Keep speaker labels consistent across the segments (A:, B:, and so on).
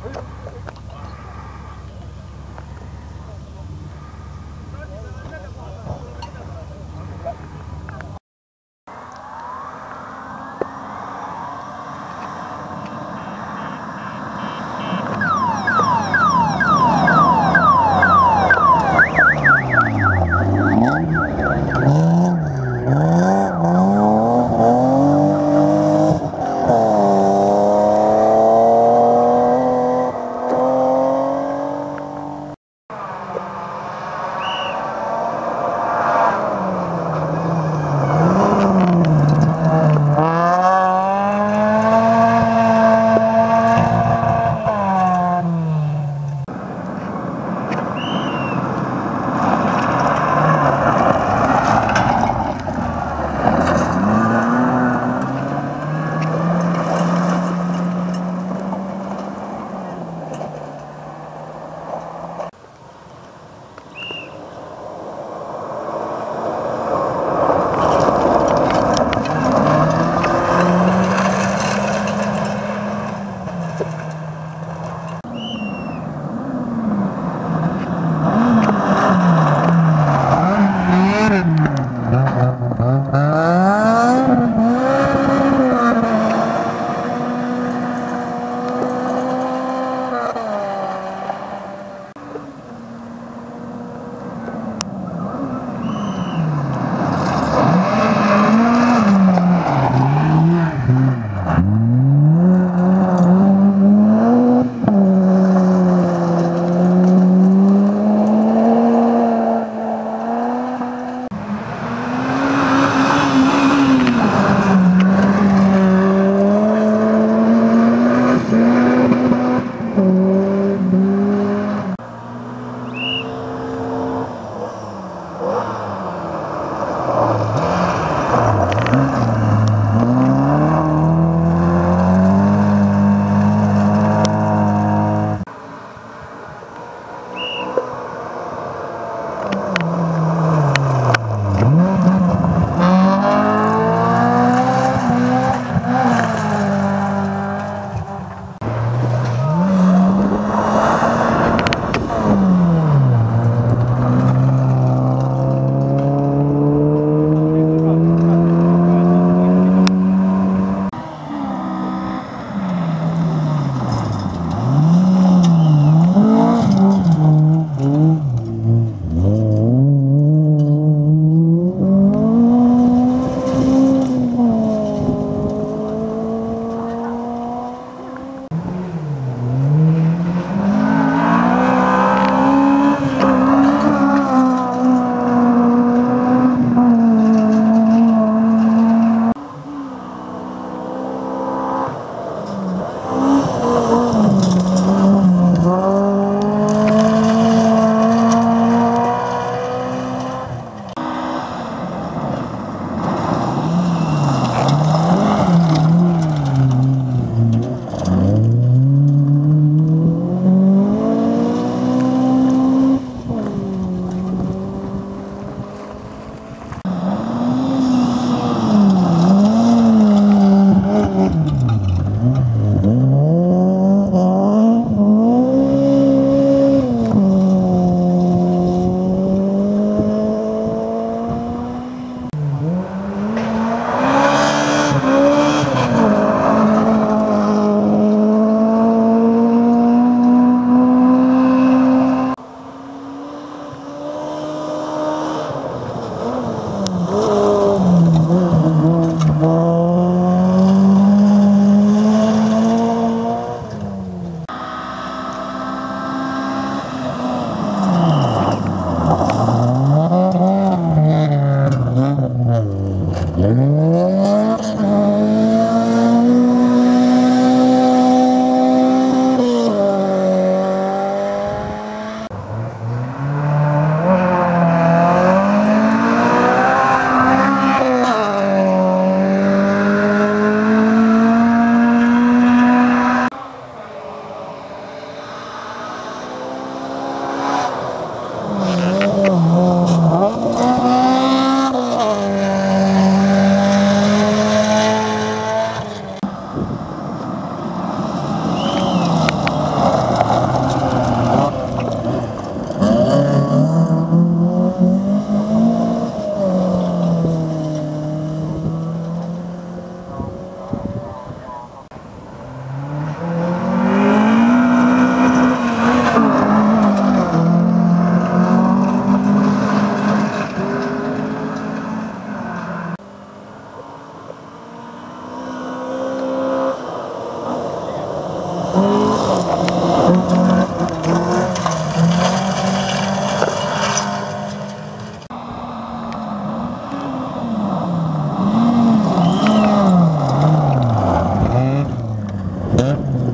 A: t h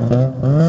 A: Mm-hmm.